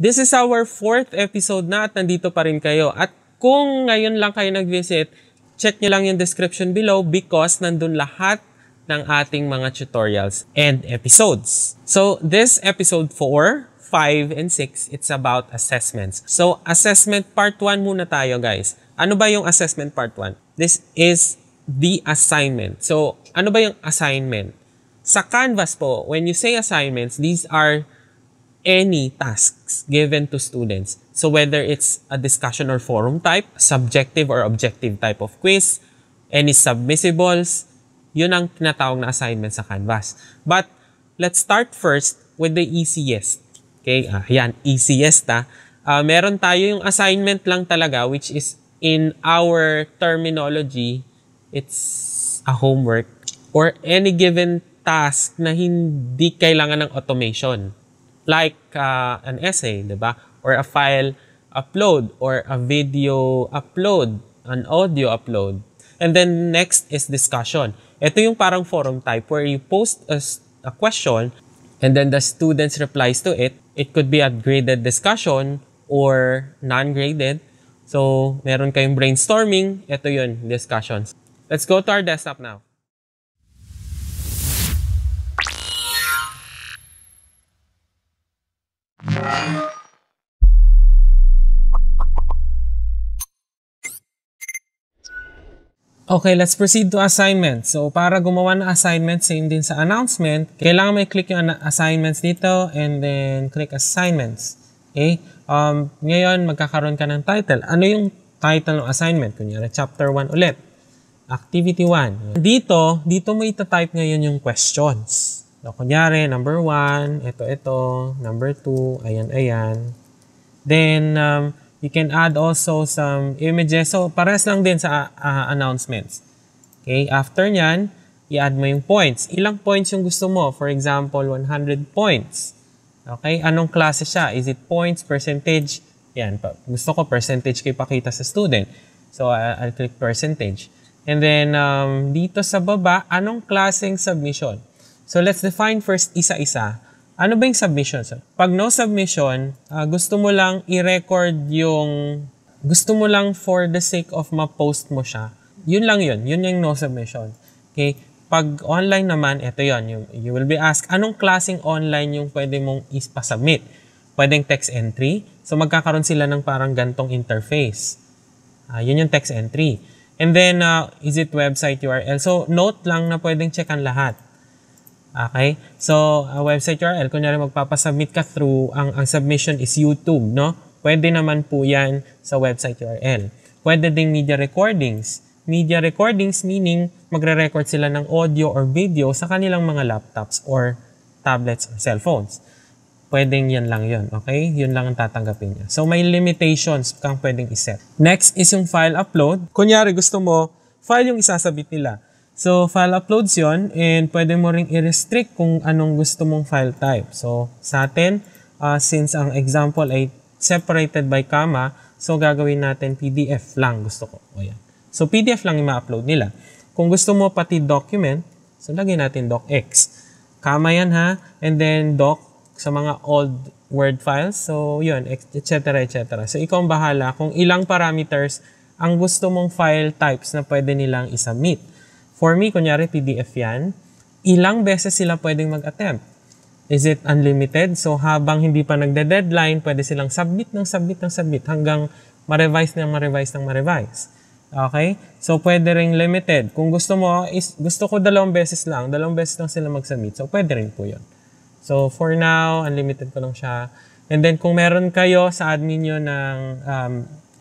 This is our fourth episode na at nandito pa rin kayo. At kung ngayon lang kayo nag-visit, check nyo lang yung description below because nandun lahat ng ating mga tutorials and episodes. So, this episode 4, 5, and 6, it's about assessments. So, assessment part 1 muna tayo, guys. Ano ba yung assessment part 1? This is the assignment. So, ano ba yung assignment? Sa Canvas po, when you say assignments, these are any tasks given to students. So whether it's a discussion or forum type, subjective or objective type of quiz, any submissibles, yun ang tinatawag na assignment sa Canvas. But let's start first with the easiest. Okay, ah, yan, easiest ha. Uh, meron tayo yung assignment lang talaga which is in our terminology, it's a homework or any given task na hindi kailangan ng automation like uh, an essay, di ba? Or a file upload or a video upload, an audio upload. And then next is discussion. Ito yung parang forum type where you post a, a question and then the students replies to it. It could be a graded discussion or non-graded. So, meron kayong brainstorming. Ito yun, discussions. Let's go to our desktop now. Okay, let's proceed to assignment. So, para gumawa ng assignment, same din sa announcement, kailangan may click yung assignments dito and then click assignments. Okay? Um, ngayon, magkakaroon ka ng title. Ano yung title ng assignment? Kunyari, chapter 1 ulit. Activity 1. Dito, dito mo ita-type ngayon yung questions. So, kunyari, number 1, ito, ito, number 2, ayan, ayan. Then, um, You can add also some images. So, pares lang din sa uh, announcements. Okay, after nyan, i-add mo yung points. Ilang points yung gusto mo? For example, 100 points. Okay, anong klase siya? Is it points, percentage? Yan, gusto ko percentage kay pakita sa student. So, I'll click percentage. And then, um, dito sa baba, anong klaseng submission? So, let's define first isa-isa. Ano ba yung submission? So, pag no submission, uh, gusto mo lang i-record yung, gusto mo lang for the sake of ma-post mo siya. Yun lang yun. Yun yung no submission. Okay? Pag online naman, ito yon you, you will be asked, anong klaseng online yung pwede mong ispa-submit? Pwedeng text entry. So, magkakaroon sila ng parang gantong interface. Uh, yun yung text entry. And then, uh, is it website URL? So, note lang na pwedeng checkan lahat. Okay? So, a website URL, kunyari magpapasubmit ka through, ang, ang submission is YouTube, no? Pwede naman po yan sa website URL. Pwede ding media recordings. Media recordings meaning magre-record sila ng audio or video sa kanilang mga laptops or tablets or cellphones. Pwedeng yan lang yon okay? Yun lang ang tatanggapin niya. So, may limitations kang pwedeng iset. Next is yung file upload. Kunyari, gusto mo, file yung isasabit nila So, file uploads yon and pwede mo ring i-restrict kung anong gusto mong file type. So, sa atin, uh, since ang example ay separated by comma, so gagawin natin PDF lang gusto ko. O yan. So, PDF lang yung ma-upload nila. Kung gusto mo pati document, so lagyan natin docx. Comma yan ha, and then doc sa mga old Word files. So, yun, etc. etc. So, ikaw ang bahala kung ilang parameters ang gusto mong file types na pwede nilang isubmit. For me, kunyari PDF yan, ilang beses sila pwedeng mag-attempt? Is it unlimited? So habang hindi pa nagde-deadline, pwede silang submit ng submit ng submit hanggang ma-revise ng ma-revise ng ma-revise. Okay? So pwede ring limited. Kung gusto mo, is, gusto ko dalawang beses lang, dalawang beses lang sila mag-submit. So pwede rin po yun. So for now, unlimited ko lang siya. And then kung meron kayo sa admin nyo ng um,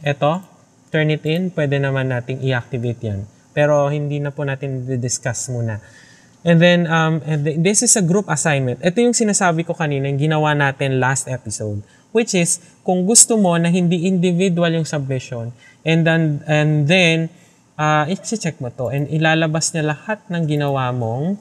eto, turn it in, pwede naman nating i-activate yan. Pero hindi na po natin discuss muna. And then, um, and this is a group assignment. Ito yung sinasabi ko kanina, yung ginawa natin last episode. Which is, kung gusto mo na hindi individual yung submission, and then, and then uh, i-check mo to, and ilalabas niya lahat ng ginawa mong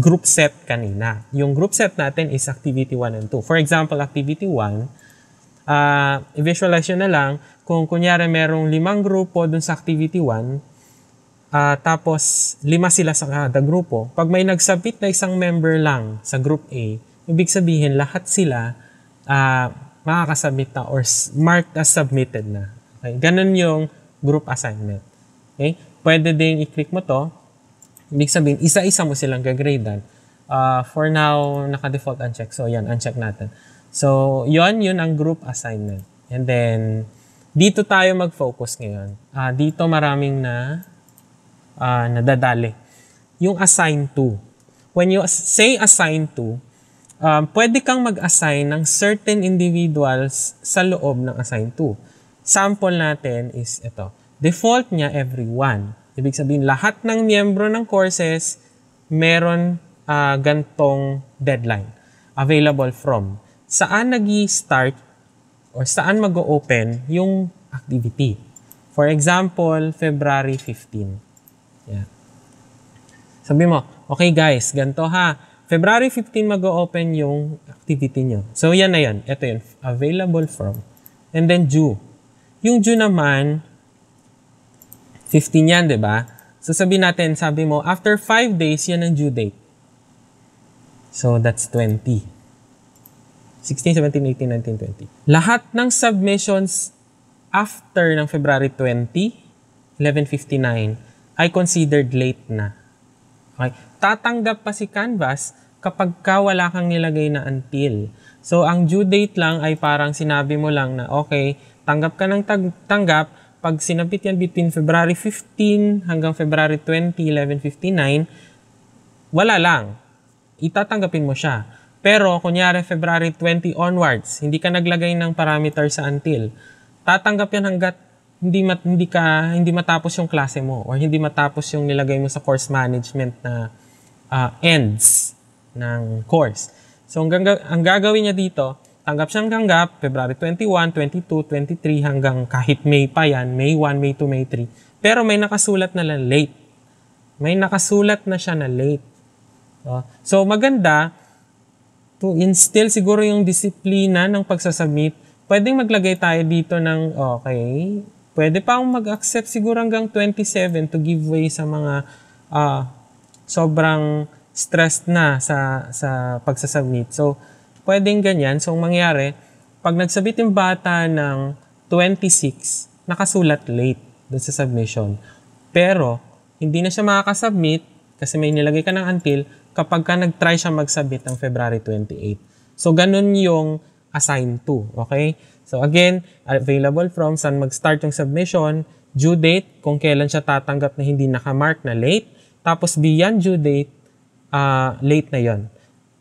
group set kanina. Yung group set natin is activity 1 and 2. For example, activity 1, uh, i-visualize nyo na lang, kung kunyari merong limang grupo dun sa activity 1, Uh, tapos, lima sila sa kada grupo. Pag may nagsubmit na isang member lang sa group A, ibig sabihin lahat sila uh, makakasubmit na or marked as submitted na. Okay? Ganun yung group assignment. Okay? Pwede din i-click mo to. Ibig sabihin, isa-isa mo silang gagradean. Uh, for now, naka-default uncheck. So, yan, uncheck natin. So, yon yun ang group assignment. And then, dito tayo mag-focus ngayon. Uh, dito maraming na uh, nadadali. Yung assign to. When you say assign to, um, pwede kang mag-assign ng certain individuals sa loob ng assign to. Sample natin is ito. Default niya everyone. Ibig sabihin, lahat ng miyembro ng courses meron uh, gantong deadline. Available from. Saan nag start or saan mag-open yung activity. For example, February 15. Yeah. Sabi mo, okay guys, ganito ha. February 15 mag-open yung activity nyo. So, yan na yan. Ito yun. Available from. And then due. Yung due naman, 15 yan, di ba? So, sabi natin, sabi mo, after 5 days, yan ang due date. So, that's 20. 16, 17, 18, 19, 20. Lahat ng submissions after ng February 20, 1159, ay considered late na. Okay? Tatanggap pa si Canvas kapag ka wala kang nilagay na until. So, ang due date lang ay parang sinabi mo lang na, okay, tanggap ka ng tag- tanggap, pag sinabit yan between February 15 hanggang February 20, 1159, wala lang. Itatanggapin mo siya. Pero, kunyari February 20 onwards, hindi ka naglagay ng parameter sa until, tatanggap yan hanggat hindi mat, hindi ka hindi matapos yung klase mo or hindi matapos yung nilagay mo sa course management na uh, ends ng course. So ang, ang gagawin niya dito, tanggap siyang tanggap February 21, 22, 23 hanggang kahit May pa yan, May 1, May 2, May 3. Pero may nakasulat na lang late. May nakasulat na siya na late. So maganda to instill siguro yung disiplina ng pagsasubmit. Pwedeng maglagay tayo dito ng okay, Pwede pa akong mag-accept siguro hanggang 27 to give way sa mga uh, sobrang stressed na sa, sa pagsasubmit. So, pwedeng ganyan. So, ang mangyari, pag nagsabit yung bata ng 26, nakasulat late dun sa submission. Pero, hindi na siya makakasubmit kasi may nilagay ka ng until kapag ka nag-try siya mag-submit ng February 28. So, ganun yung assign to. Okay? So again, available from saan mag-start yung submission, due date, kung kailan siya tatanggap na hindi nakamark na late, tapos beyond due date, uh, late na yon.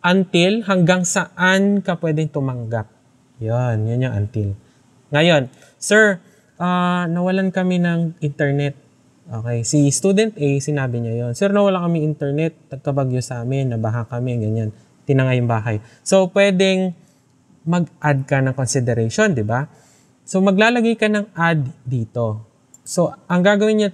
Until hanggang saan ka pwedeng tumanggap. Yon, yun yung until. Ngayon, sir, uh, nawalan kami ng internet. Okay, si student A, sinabi niya yon. Sir, nawalan kami internet, nagkabagyo sa amin, nabaha kami, ganyan. Tinangay yung bahay. So, pwedeng mag-add ka ng consideration, di ba? So, maglalagay ka ng add dito. So, ang gagawin niya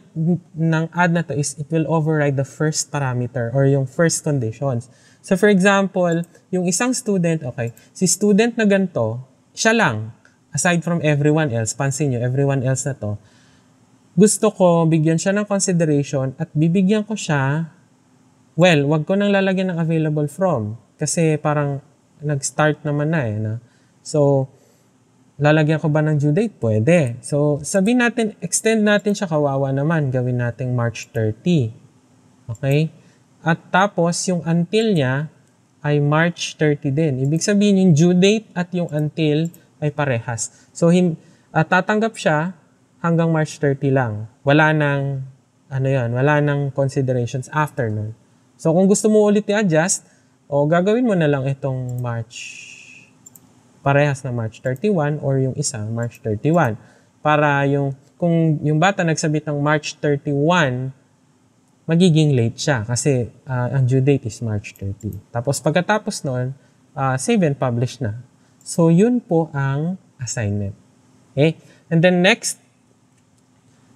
ng add na to is it will override the first parameter or yung first conditions. So, for example, yung isang student, okay, si student na ganito, siya lang, aside from everyone else, pansin nyo, everyone else na to, gusto ko bigyan siya ng consideration at bibigyan ko siya, well, wag ko nang lalagyan ng available from. Kasi parang nag-start naman na eh. No? So, lalagyan ko ba ng due date? Pwede. So, sabihin natin, extend natin siya kawawa naman. Gawin natin March 30. Okay? At tapos, yung until niya ay March 30 din. Ibig sabihin, yung due date at yung until ay parehas. So, him, uh, tatanggap siya hanggang March 30 lang. Wala nang, ano yan, wala nang considerations after nun. So, kung gusto mo ulit i-adjust, o gagawin mo na lang itong March, parehas na March 31 or yung isa March 31. Para yung, kung yung bata nagsabit ng March 31, magiging late siya kasi uh, ang due date is March 30. Tapos pagkatapos noon, uh, save and publish na. So yun po ang assignment. Okay? And then next,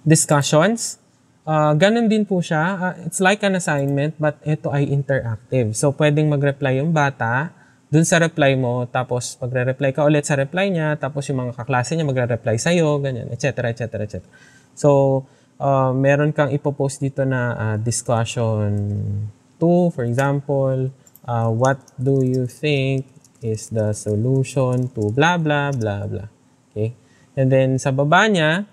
discussions. Uh, ganun din po siya. Uh, it's like an assignment but ito ay interactive. So, pwedeng mag-reply yung bata dun sa reply mo, tapos magre-reply ka ulit sa reply niya, tapos yung mga kaklase niya magre-reply sa'yo, ganyan, etc., etc., etc. So, uh, meron kang ipopost dito na uh, discussion 2, for example, uh, what do you think is the solution to blah, blah, blah, blah. Okay? And then sa baba niya,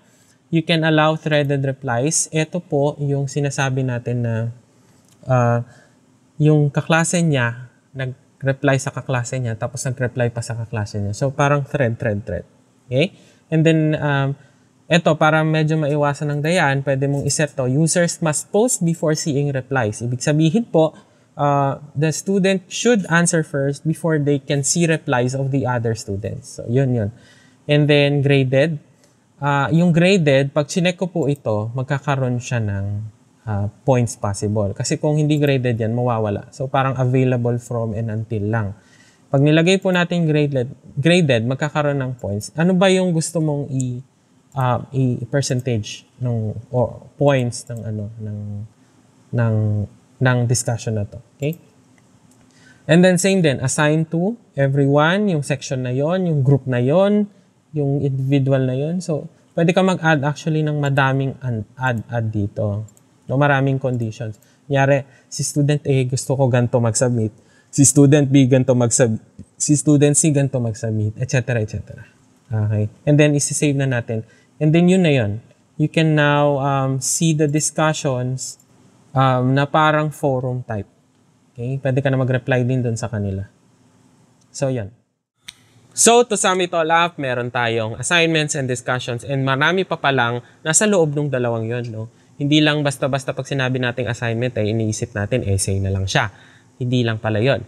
you can allow threaded replies. Ito po yung sinasabi natin na uh, yung kaklase niya nag-reply sa kaklase niya tapos nag-reply pa sa kaklase niya. So parang thread, thread, thread. Okay? And then, um, ito, para medyo maiwasan ng dayan, pwede mong iset to, users must post before seeing replies. Ibig sabihin po, uh, the student should answer first before they can see replies of the other students. So, yun yun. And then, graded. Uh, yung graded, pag chinek ko po ito, magkakaroon siya ng uh, points possible. Kasi kung hindi graded yan, mawawala. So, parang available from and until lang. Pag nilagay po natin graded, graded magkakaroon ng points. Ano ba yung gusto mong i- uh, i-percentage ng or points ng ano ng ng ng discussion na to. Okay? And then same din, assign to everyone, yung section na yon, yung group na yon, yung individual na yon. So, pwede ka mag-add actually ng madaming add-add dito. No, maraming conditions. Nyari, si student A gusto ko ganito mag-submit, si student B ganito mag-submit, si student C ganito mag-submit, etc. etc. Okay? And then, isi-save na natin. And then yun na yun. You can now um, see the discussions um, na parang forum type. Okay? Pwede ka na mag-reply din dun sa kanila. So, yan. So, to sum it all up, meron tayong assignments and discussions and marami pa palang nasa loob ng dalawang yon no? Hindi lang basta-basta pag sinabi nating assignment ay iniisip natin essay na lang siya. Hindi lang pala yon.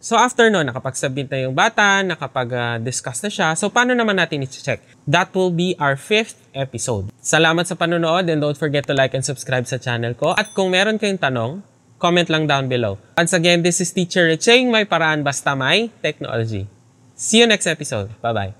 So after no, nakapag-submit na yung bata, nakapag-discuss na siya. So paano naman natin i-check? That will be our fifth episode. Salamat sa panonood and don't forget to like and subscribe sa channel ko. At kung meron kayong tanong, comment lang down below. Once again, this is Teacher Richeng, may paraan basta may technology. See you next episode. Bye-bye.